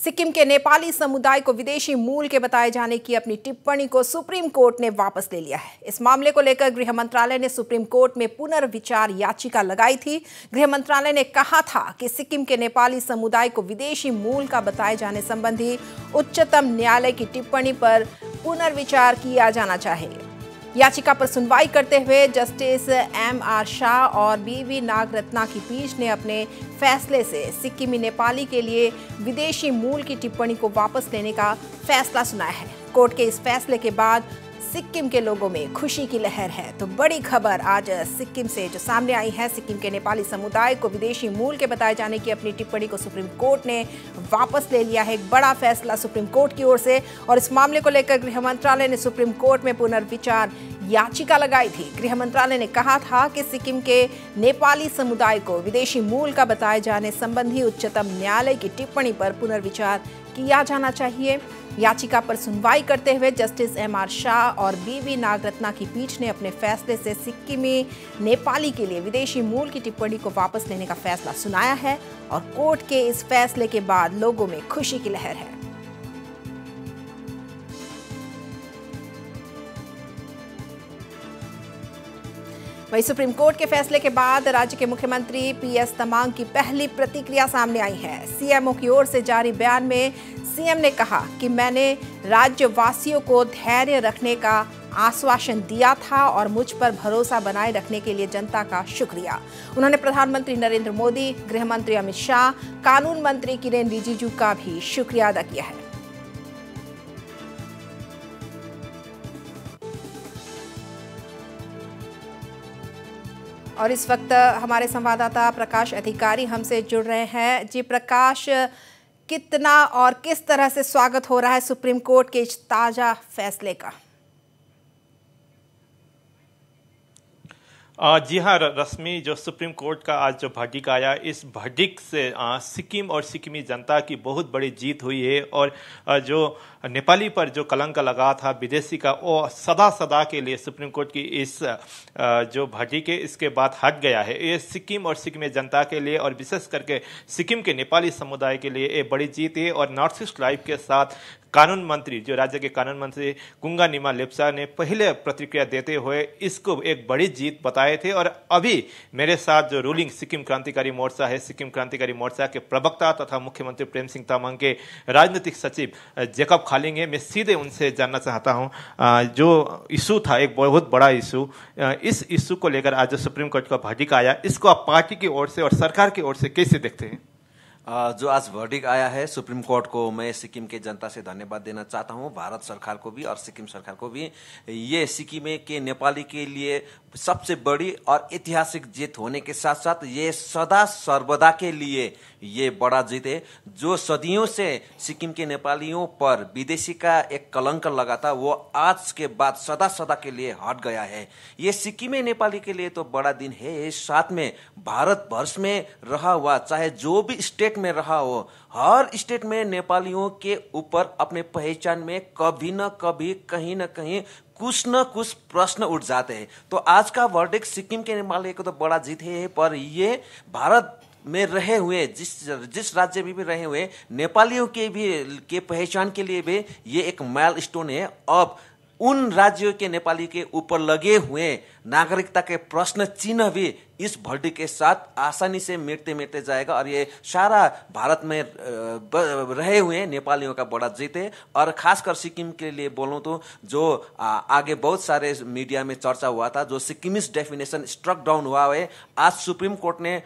सिक्किम के नेपाली समुदाय को विदेशी मूल के बताए जाने की अपनी टिप्पणी को सुप्रीम कोर्ट ने वापस ले लिया है। इस मामले को लेकर गृह मंत्रालय ने सुप्रीम कोर्ट में पुनर्विचार याचिका लगाई थी। गृह मंत्रालय ने कहा था कि सिक्किम के नेपाली समुदाय को विदेशी मूल का बताए जाने संबंधी उच्चतम न्यायालय की टिप्पणी पर पुनर्विचार किया जाना चाहिए। याचिका पर सुनवाई करते हुए जस्टिस एम आर शाह और बी वी नागरत्ना की पीठ ने अपने फैसले से सिक्किमी नेपाली के लिए विदेशी मूल की टिप्पणी को वापस लेने का फैसला सुनाया है। कोर्ट के इस फैसले के बाद सिक्किम के लोगों में खुशी की लहर है। तो बड़ी खबर आज सिक्किम से जो सामने आई है, सिक्किम के नेपाली समुदाय को विदेशी मूल के बताए जाने की अपनी टिप्पणी को सुप्रीम कोर्ट ने वापस ले लिया है। एक बड़ा फैसला सुप्रीम कोर्ट की ओर से और इस मामले को लेकर गृह मंत्रालय ने सुप्रीम कोर्ट में पुनर्विचार याचिका लगाई थी। गृह मंत्रालय ने कहा था कि सिक्किम के नेपाली समुदाय को विदेशी मूल का बताए जाने संबंधी उच्चतम न्यायालय की टिप्पणी पर पुनर्विचार किया जाना चाहिए। याचिका पर सुनवाई करते हुए जस्टिस एम आर शाह और बी वी नागरत्ना की पीठ ने अपने फैसले से सिक्किमी नेपाली के लिए विदेशी मूल की टिप्पणी को वापस लेने का फैसला सुनाया है और कोर्ट के इस फैसले के बाद लोगों में खुशी की लहर है। वहीं सुप्रीम कोर्ट के फैसले के बाद राज्य के मुख्यमंत्री पीएस तमांग की पहली प्रतिक्रिया सामने आई है। सीएमओ की ओर से जारी बयान में सीएम ने कहा कि मैंने राज्यवासियों को धैर्य रखने का आश्वासन दिया था और मुझ पर भरोसा बनाए रखने के लिए जनता का शुक्रिया। उन्होंने प्रधानमंत्री नरेंद्र मोदी गृह मंत्री अमित शाह, कानून मंत्री किरेन रिजिजू का भी शुक्रिया अदा किया है। और इस वक्त हमारे संवाददाता प्रकाश अधिकारी हमसे जुड़ रहे हैं। जी प्रकाश, कितना और किस तरह से स्वागत हो रहा है सुप्रीम कोर्ट के इस ताज़ा फैसले का? जी हाँ रश्मि, जो सुप्रीम कोर्ट का आज जो भर्डिक आया, इस भर्डिक से सिक्किम और सिक्किमी जनता की बहुत बड़ी जीत हुई है। और जो नेपाली पर जो कलंक लगा था विदेशी का, वो सदा सदा के लिए सुप्रीम कोर्ट की इस जो भर्डिक के इसके बाद हट गया है। ये सिक्किम और सिक्किम जनता के लिए और विशेष करके सिक्किम के नेपाली समुदाय के लिए एक बड़ी जीत है और नॉर्थ ईस्ट लाइव के साथ कानून मंत्री, जो राज्य के कानून मंत्री कुंगा निमा लेप्सा ने पहले प्रतिक्रिया देते हुए इसको एक बड़ी जीत बताए थे और अभी मेरे साथ जो रूलिंग सिक्किम क्रांतिकारी मोर्चा है, सिक्किम क्रांतिकारी मोर्चा के प्रवक्ता तथा मुख्यमंत्री प्रेम सिंह तामांग के राजनीतिक सचिव जेकब खालिंगे मैं सीधे उनसे जानना चाहता हूँ जो इशू था, एक बहुत बड़ा इशू इस इशू को लेकर आज जो सुप्रीम कोर्ट का भाटिक आया, इसको आप पार्टी की ओर से और सरकार की ओर से कैसे देखते हैं? जो आज वर्डिक आया है सुप्रीम कोर्ट को, मैं सिक्किम के जनता से धन्यवाद देना चाहता हूँ, भारत सरकार को भी और सिक्किम सरकार को भी। ये सिक्किम के नेपाली के लिए सबसे बड़ी और ऐतिहासिक जीत होने के साथ साथ ये सदा सर्वदा के लिए ये बड़ा जीत है। जो सदियों से सिक्किम के नेपालियों पर विदेशी का एक कलंक लगा था, वो आज के बाद सदा सदा के लिए हट गया है। ये सिक्किम नेपाली के लिए तो बड़ा दिन है। साथ में भारत वर्ष में रहा हुआ, चाहे जो भी स्टेट में रहा हो, हर स्टेट में नेपालियों के ऊपर अपने पहचान में कभी न कभी, कहीं न कहीं कुछ न कुछ प्रश्न उठ जाते हैं। तो आज का वर्डिक सिक्किम के नेपाली को तो बड़ा जीत है, पर ये भारत में रहे हुए, जिस जिस राज्य में भी रहे हुए, नेपालियों के भी, के पहचान के लिए भी ये एक माइल स्टोन है। अब उन राज्यों के नेपाली के ऊपर लगे हुए नागरिकता के प्रश्न चिन्ह भी इस भर्डी के साथ आसानी से मिटते मिटते जाएगा और ये सारा भारत में रहे हुए नेपालियों का बड़ा जीत है। और खासकर सिक्किम के लिए बोलूँ तो जो आगे बहुत सारे मीडिया में चर्चा हुआ था, जो सिक्किमिस डेफिनेशन स्ट्रक डाउन हुआ है। आज सुप्रीम कोर्ट ने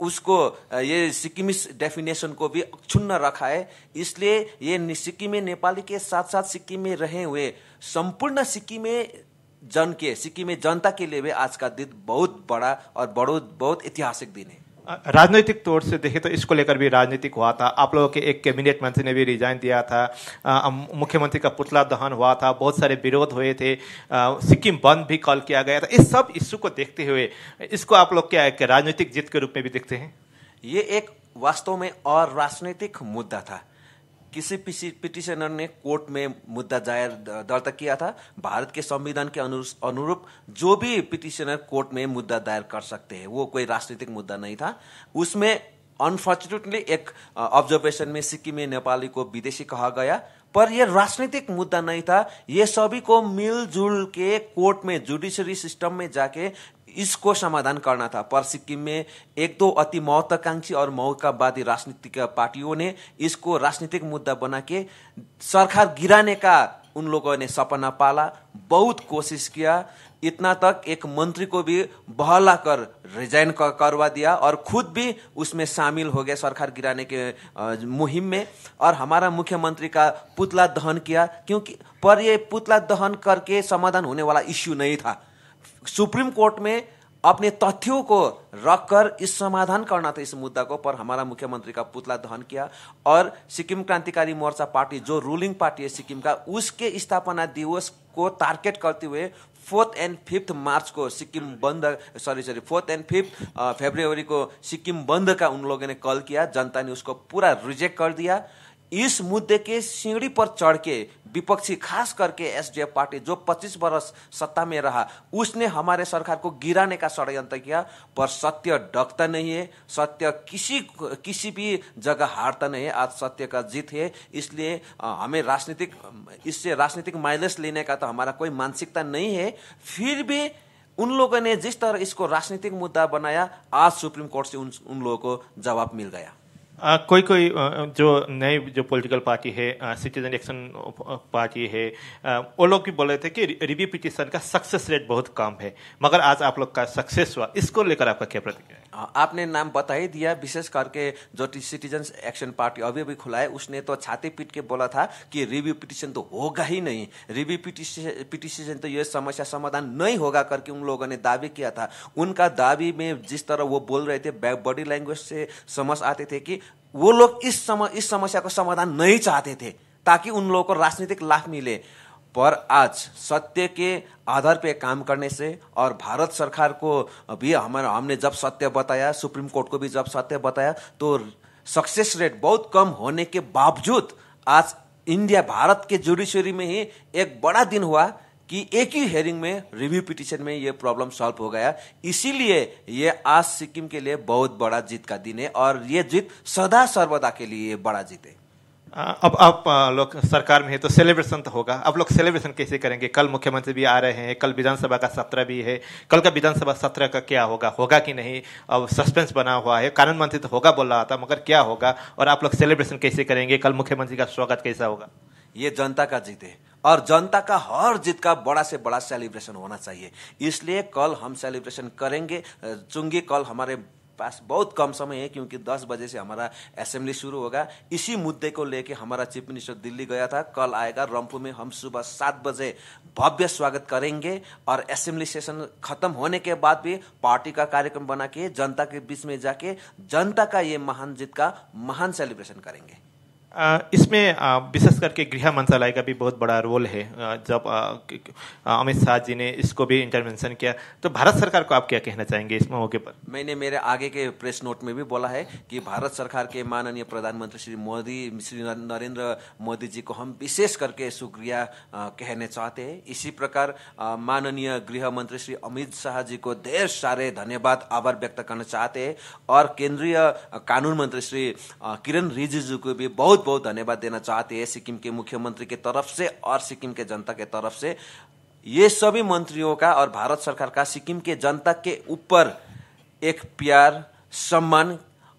उसको ये सिक्किमिस डेफिनेशन को भी अक्षुण्ण रखा है। इसलिए ये सिक्किमे नेपाली के साथ साथ सिक्किम में रहे हुए, संपूर्ण सिक्किमे जन के, सिक्किमे जनता के लिए भी आज का दिन बहुत बड़ा और बड़ो बहुत ऐतिहासिक दिन है। राजनीतिक तौर से देखें तो इसको लेकर भी राजनीतिक हुआ था। आप लोगों के एक कैबिनेट मंत्री ने भी रिजाइन दिया था। मुख्यमंत्री का पुतला दहन हुआ था। बहुत सारे विरोध हुए थे। सिक्किम बंद भी कॉल किया गया था। इस सब इश्यू को देखते हुए इसको आप लोग क्या है राजनीतिक जीत के रूप में भी देखते हैं? ये एक वास्तव में और राजनीतिक मुद्दा था। किसी पिटिशनर ने कोर्ट में मुद्दा दायर दर्ता किया था। भारत के संविधान के अनुरूप जो भी पिटिशनर कोर्ट में मुद्दा दायर कर सकते हैं, वो कोई राजनीतिक मुद्दा नहीं था। उसमें अनफॉर्चुनेटली एक ऑब्जर्वेशन में सिक्किम नेपाली को विदेशी कहा गया, पर यह राजनीतिक मुद्दा नहीं था। ये सभी को मिलजुल के कोर्ट में जुडिशरी सिस्टम में जाके इसको समाधान करना था। पर सिक्किम में एक दो अति महत्वाकांक्षी और मौकावादी राजनीतिक पार्टियों ने इसको राजनीतिक मुद्दा बना के सरकार गिराने का उन लोगों ने सपना पाला, बहुत कोशिश किया। इतना तक एक मंत्री को भी बहला कर रिजाइन करवा दिया और खुद भी उसमें शामिल हो गए सरकार गिराने के मुहिम में और हमारा मुख्यमंत्री का पुतला दहन किया, क्योंकि पर ये पुतला दहन करके समाधान होने वाला इश्यू नहीं था। सुप्रीम कोर्ट में अपने तथ्यों को रखकर इस समाधान करना था इस मुद्दा को पर हमारा मुख्यमंत्री का पुतला दहन किया और सिक्किम क्रांतिकारी मोर्चा पार्टी जो रूलिंग पार्टी है सिक्किम का उसके स्थापना दिवस को टारगेट करते हुए फोर्थ एंड फिफ्थ मार्च को सिक्किम बंद sorry sorry fourth and fifth February को सिक्किम बंद का उन लोगों ने कॉल किया जनता ने उसको पूरा रिजेक्ट कर दिया। इस मुद्दे के सीढ़ी पर चढ़ के विपक्षी खास करके एसडीएफ पार्टी जो 25 वर्ष सत्ता में रहा उसने हमारे सरकार को गिराने का षडयंत्र किया पर सत्य डकता नहीं है सत्य किसी किसी भी जगह हारता नहीं है आज सत्य का जीत है। इसलिए हमें राजनीतिक इससे राजनीतिक माइलेज लेने का तो हमारा कोई मानसिकता नहीं है। फिर भी उन लोगों ने जिस तरह इसको राजनीतिक मुद्दा बनाया आज सुप्रीम कोर्ट से उन, उन लोगों को जवाब मिल गया। आ, कोई कोई जो नई जो पॉलिटिकल पार्टी है सिटीजन एक्शन पार्टी है वो लोग भी बोल रहे थे कि रिव्यू पिटिशन का सक्सेस रेट बहुत कम है। मगर आज आप लोग का सक्सेस हुआ। इसको लेकर आपका क्या प्रतिक्रिया है? आपने नाम बता ही दिया विशेष करके जो सिटीजन एक्शन पार्टी अभी अभी खुला है उसने तो छाती पीट के बोला था कि रिव्यू पिटिशन तो होगा ही नहीं। रिव्यू पिटिशन तो ये समस्या समाधान नहीं होगा करके उन लोगों ने दावी किया था। उनका दावी में जिस तरह वो बोल रहे थे बॉडी लैंग्वेज से समझ आते थे कि वो लोग इस सम, इस समस्या का समाधान नहीं चाहते थे ताकि उन लोगों को राजनीतिक लाभ मिले। पर आज सत्य के आधार पे काम करने से और भारत सरकार को भी हमारा, हमने जब सत्य बताया, सुप्रीम कोर्ट को भी जब सत्य बताया तो सक्सेस रेट बहुत कम होने के बावजूद आज इंडिया, भारत के जुडिशरी में ही एक बड़ा दिन हुआ कि एक ही हेयरिंग में रिव्यू पिटिशन में ये प्रॉब्लम सॉल्व हो गया। इसीलिए ये आज सिक्किम के लिए बहुत बड़ा जीत का दिन है और ये जीत सदा सर्वदा के लिए बड़ा जीत है। अब आप लोग सरकार में है तो सेलिब्रेशन तो होगा। अब लोग सेलिब्रेशन कैसे करेंगे? कल मुख्यमंत्री भी आ रहे हैं, कल विधानसभा का सत्र भी है। कल का विधानसभा सत्र का क्या होगा? होगा कि नहीं? अब सस्पेंस बना हुआ है। कानून मंत्री तो होगा बोल रहा था, मगर क्या होगा? और आप लोग सेलिब्रेशन कैसे करेंगे? कल मुख्यमंत्री का स्वागत कैसा होगा? ये जनता का जीत है। और जनता का हर जीत का बड़ा से बड़ा सेलिब्रेशन होना चाहिए। इसलिए कल हम सेलिब्रेशन करेंगे। चूँकि कल हमारे पास बहुत कम समय है, क्योंकि 10 बजे से हमारा असेंबली शुरू होगा। इसी मुद्दे को लेके हमारा चीफ मिनिस्टर दिल्ली गया था। कल आएगा रंपू में। हम सुबह सात बजे भव्य स्वागत करेंगे और असेंबली सेशन खत्म होने के बाद भी पार्टी का कार्यक्रम बना के जनता के बीच में जाके जनता का ये महान जीत का महान सेलिब्रेशन करेंगे। इसमें विशेष करके गृह मंत्रालय का भी बहुत बड़ा रोल है। जब अमित शाह जी ने इसको भी इंटरवेंशन किया तो भारत सरकार को आप क्या कहना चाहेंगे इस मौके पर? मैंने मेरे आगे के प्रेस नोट में भी बोला है कि भारत सरकार के माननीय प्रधानमंत्री श्री मोदी, श्री नरेंद्र मोदी जी को हम विशेष करके शुक्रिया कहने चाहते हैं। इसी प्रकार माननीय गृह मंत्री श्री अमित शाह जी को ढेर सारे धन्यवाद, आभार व्यक्त करना चाहते हैं। और केंद्रीय कानून मंत्री श्री किरण रिजिजू को भी बहुत बहुत बहुत धन्यवाद देना चाहते हैं सिक्किम के मुख्यमंत्री के तरफ़ से और सिक्किम के जनता के तरफ़ से। ये सभी मंत्रियों का और भारत सरकार का सिक्किम के जनता के ऊपर एक प्यार, सम्मान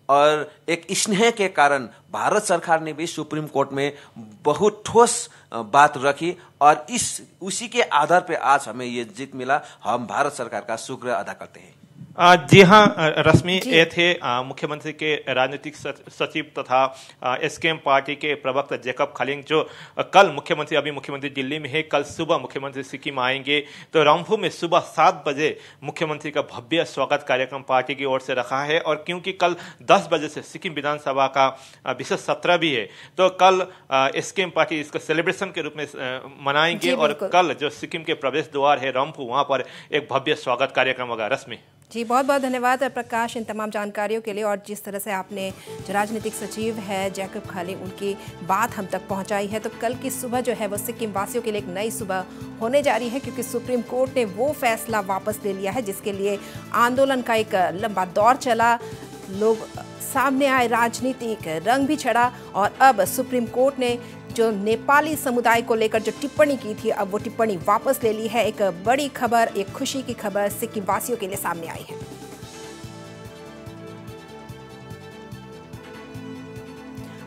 और एक स्नेह के कारण भारत सरकार ने भी सुप्रीम कोर्ट में बहुत ठोस बात रखी और इस, उसी के आधार पर आज हमें ये जीत मिला। हम भारत सरकार का शुक्र अदा करते हैं। जी हाँ रश्मि ये थे मुख्यमंत्री के राजनीतिक सचिव तथा एसकेएम पार्टी के प्रवक्ता जेकब खलिंग जो कल मुख्यमंत्री अभी मुख्यमंत्री दिल्ली में है कल सुबह मुख्यमंत्री सिक्किम आएँगे। तो रामफू में सुबह सात बजे मुख्यमंत्री का भव्य स्वागत कार्यक्रम पार्टी की ओर से रखा है और क्योंकि कल दस बजे से सिक्किम विधानसभा का विशेष सत्र भी है तो कल एसकेएम पार्टी इसको सेलिब्रेशन के रूप में मनाएँगे और कल जो सिक्किम के प्रवेश द्वार है रामफू वहाँ पर एक भव्य स्वागत कार्यक्रम होगा। रश्मि। जी, बहुत बहुत धन्यवाद प्रकाश इन तमाम जानकारियों के लिए और जिस तरह से आपने जो राजनीतिक सचिव है जैकब खाली उनकी बात हम तक पहुंचाई है। तो कल की सुबह जो है वो सिक्किम वासियों के लिए एक नई सुबह होने जा रही है क्योंकि सुप्रीम कोर्ट ने वो फैसला वापस ले लिया है जिसके लिए आंदोलन का एक लंबा दौर चला। लोग सामने आए, राजनीतिक रंग भी चढ़ा और अब सुप्रीम कोर्ट ने जो नेपाली समुदाय को लेकर जो टिप्पणी की थी अब वो टिप्पणी वापस ले ली है। एक बड़ी खबर एक खुशी की खबर सिक्किम वासियों के लिए सामने आई है।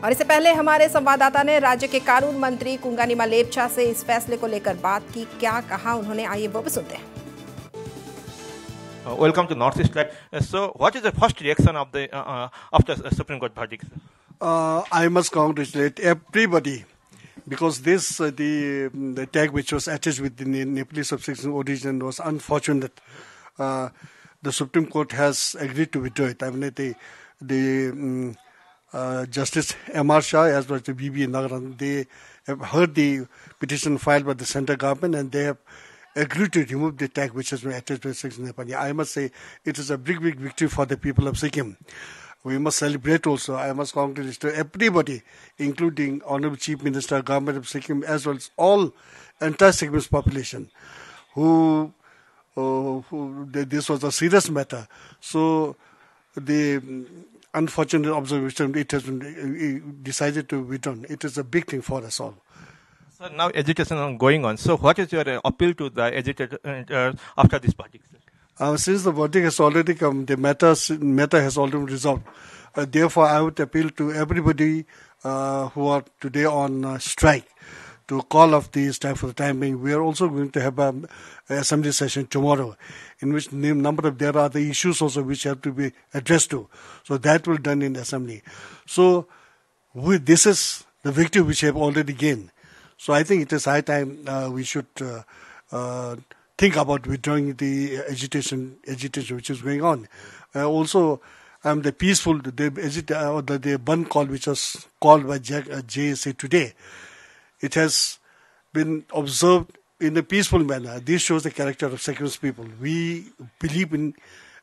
और इससे पहले हमारे संवाददाता ने राज्य के कानून मंत्री कुंगानिमा लेपचा से इस फैसले को लेकर बात की। क्या कहा उन्होंने? आइए वो भी सुनते हैं। Uh, welcome to Northeast Light. Uh, so, what is the first reaction of the uh, uh, after uh, Supreme Court verdict? Uh, I must congratulate everybody because this uh, the the tag which was attached with the Ne- Nepalese subsection origin was unfortunate. Uh, the Supreme Court has agreed to withdraw it. I mean the the um, uh, Justice M. R. Shah as well as the B. B. Nagaran they have heard the petition filed by the central government and they have agreed to remove the tag which has been attached to section Nepali. I must say it is a big big victory for the people of Sikkim we must celebrate also. I must congratulate everybody, including Honorable Chief Minister, Government of Sikkim, as well as all entire Sikkim's population, who, uh, who th- this was a serious matter. So the mm, unfortunate observation, it has been uh, decided to withdraw. It is a big thing for us all. So now education is going on. So, what is your appeal to the agitator uh, after this verdict? Uh, since the verdict has already come, the matter, matter has already resolved. Uh, therefore, I would appeal to everybody uh, who are today on uh, strike to call off the strike for the time being. We are also going to have an assembly session tomorrow, in which number of there are the issues also which have to be addressed to. So that will done in assembly. So we, this is the victory which we have already gained. So I think it is high time uh, we should uh, think about withdrawing the agitation, agitation which is going on. Uh, also, um, the peaceful, the uh, the, the Ban call which was called by Jack, uh, JSA today, it has been observed in a peaceful manner. This shows the character of Secularist people. We believe in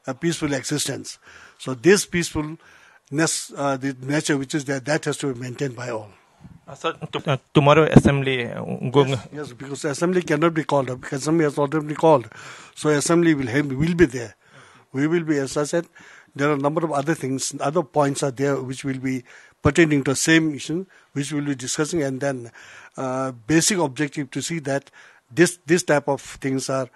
a peaceful existence. So this peacefulness, uh, the nature which is there, that has to be maintained by all. So, uh, tomorrow assembly uh, going. Yes, because assembly cannot be called up. Because assembly has already been called. So assembly will have, will be there. We will be, as I said, there are a number of other things, other points are there which will be pertaining to the same issue, which we'll be discussing, and then uh, basic objective to see that this this type of things are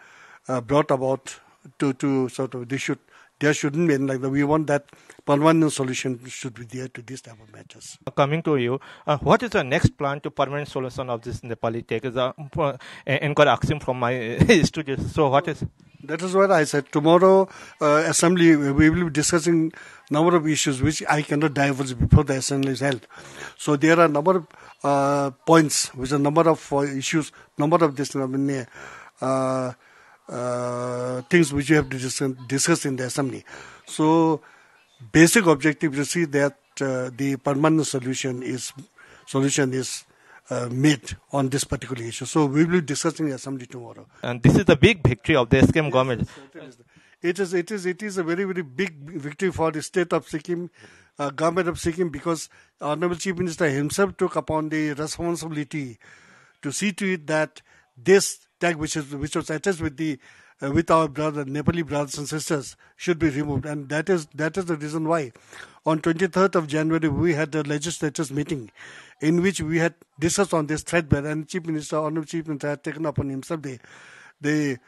uh, brought about to to sort of they should there shouldn't be like that. we want that permanent solution should be there to this type of matters. Coming to you, uh, what is the next plan to permanent solution of this Nepali take? Is a uh, asking from my studios. So, what is? That is what I said. Tomorrow, uh, assembly, we will be discussing number of issues which I cannot divulge before the assembly is held. So there are number of uh, points, which are number of uh, issues, number of this, I mean, uh, things which you have to discuss, discuss in the assembly. So basic objective to see that uh, the permanent solution is solution is uh, made on this particular issue. So we will be discussing the assembly tomorrow. And this is the big victory of the SKM government. It is, it is, it is a very, very big victory for the state of Sikkim, uh, government of Sikkim, because Honorable Chief Minister himself took upon the responsibility to see to it that this tag, which is which was attached with the uh, with our brother Nepali brothers and sisters, should be removed, and that is that is the reason why. On 23rd of January, we had a legislatures meeting, in which we had discussed on this threadbare, and Chief Minister, Honorable Chief Minister, had taken upon himself the the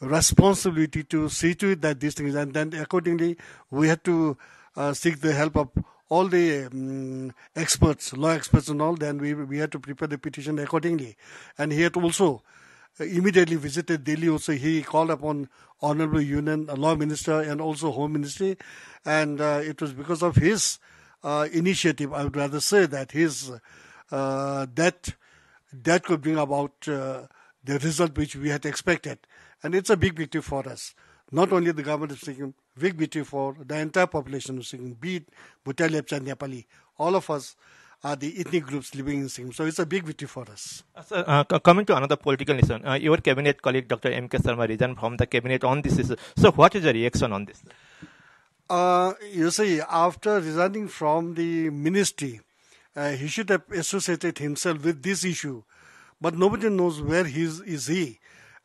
responsibility to see to it that these things, and then accordingly we had to uh, seek the help of all the um, experts, law experts, and all. Then we we had to prepare the petition accordingly, and he had also immediately visited Delhi. Also, he called upon Honorable Union uh, Law Minister and also Home Ministry, and uh, it was because of his uh, initiative. I would rather say that his uh, that that could bring about uh, the result which we had expected, and it's a big victory for us. Not only the government of Sikkim, big victory for the entire population of Sikkim, be it Bhutia, Lepcha, Nepali. All of us are the ethnic groups living in Sikkim. So it's a big victory for us. Uh, uh, coming to another political issue, uh, your cabinet colleague Dr. M. K. Sharma resigned from the cabinet on this issue. So, what is your reaction on this? Uh, you see, after resigning from the ministry, uh, he should have associated himself with this issue, but nobody knows where he is, is he.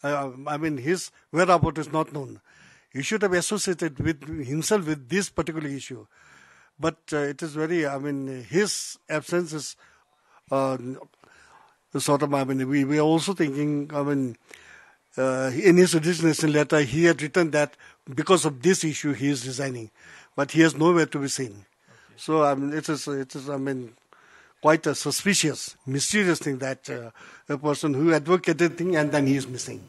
Uh, I mean, his whereabouts is not known. He should have associated with himself with this particular issue. But uh, it is very, I mean, his absence is uh, sort of, I mean, we, we are also thinking, I mean, uh, in his resignation letter, he had written that because of this issue, he is resigning. But he has nowhere to be seen. Okay. So, I mean, it is, it is, I mean, quite a suspicious, mysterious thing that uh, a person who advocated thing and then he is missing.